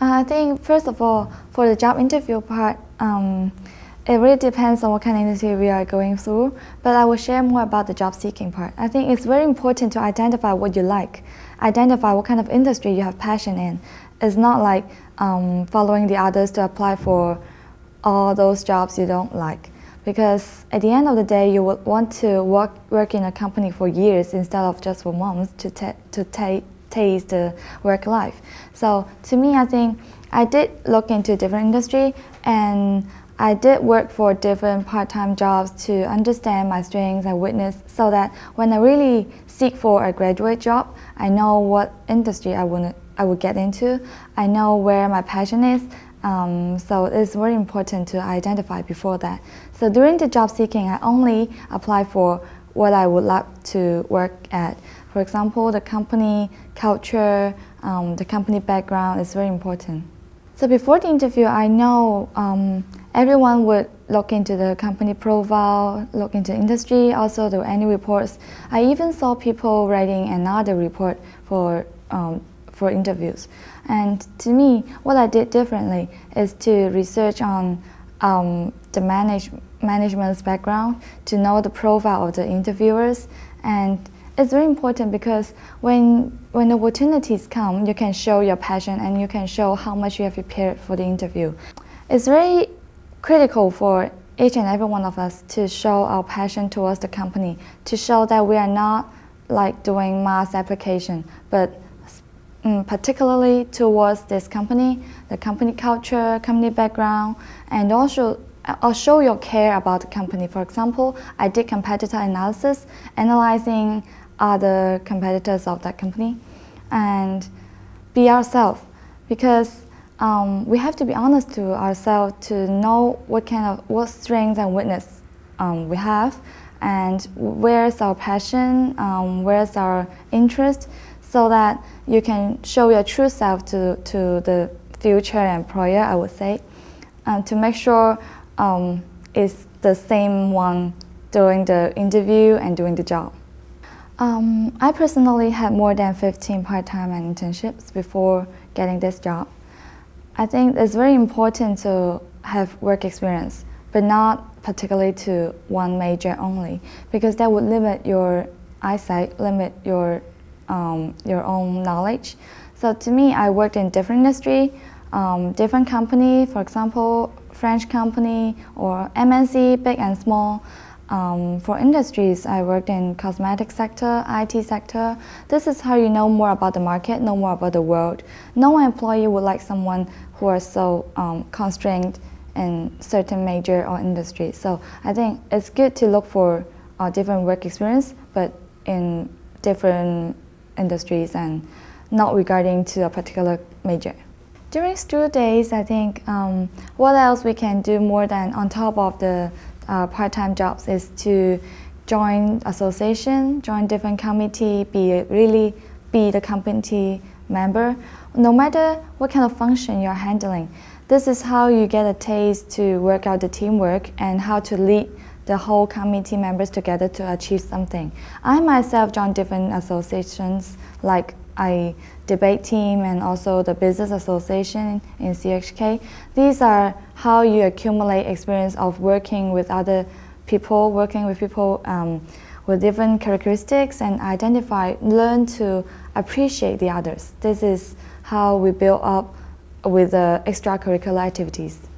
Uh, I think first of all, for the job interview part, um, it really depends on what kind of industry we are going through, but I will share more about the job seeking part. I think it's very important to identify what you like, identify what kind of industry you have passion in. It's not like um, following the others to apply for all those jobs you don't like. Because at the end of the day, you would want to work, work in a company for years instead of just for months to, to taste the work life. So to me, I think I did look into different industry and I did work for different part-time jobs to understand my strengths and weaknesses so that when I really seek for a graduate job, I know what industry I would, I would get into. I know where my passion is. Um, so it's very important to identify before that. So during the job seeking, I only apply for what I would like to work at. For example, the company culture, um, the company background is very important. So before the interview, I know um, everyone would look into the company profile, look into industry, also the annual reports. I even saw people writing another report for um, for interviews. And to me, what I did differently is to research on um, the manage, management's background, to know the profile of the interviewers, and it's very important because when when opportunities come, you can show your passion and you can show how much you have prepared for the interview. It's very critical for each and every one of us to show our passion towards the company, to show that we are not like doing mass application, but um, particularly towards this company, the company culture, company background, and also I'll show your care about the company. For example, I did competitor analysis, analyzing other competitors of that company, and be ourselves because um, we have to be honest to ourselves to know what kind of what strengths and weakness um, we have, and where's our passion, um, where's our interest, so that you can show your true self to to the future employer. I would say, um, to make sure um, it's the same one during the interview and doing the job. Um, I personally had more than 15 part-time and internships before getting this job. I think it's very important to have work experience, but not particularly to one major only, because that would limit your eyesight, limit your, um, your own knowledge. So to me, I worked in different industry, um, different company, for example, French company or MNC, big and small. Um, for industries, I worked in cosmetic sector, IT sector. This is how you know more about the market, know more about the world. No employee would like someone who are so um, constrained in certain major or industry. So I think it's good to look for uh, different work experience, but in different industries and not regarding to a particular major. During student days, I think um, what else we can do more than on top of the uh, part-time jobs is to join association, join different committee, be really be the committee member, no matter what kind of function you're handling. This is how you get a taste to work out the teamwork and how to lead the whole committee members together to achieve something. I myself joined different associations like I debate team and also the business association in CUHK. These are how you accumulate experience of working with other people, working with people um, with different characteristics and identify, learn to appreciate the others. This is how we build up with the extracurricular activities.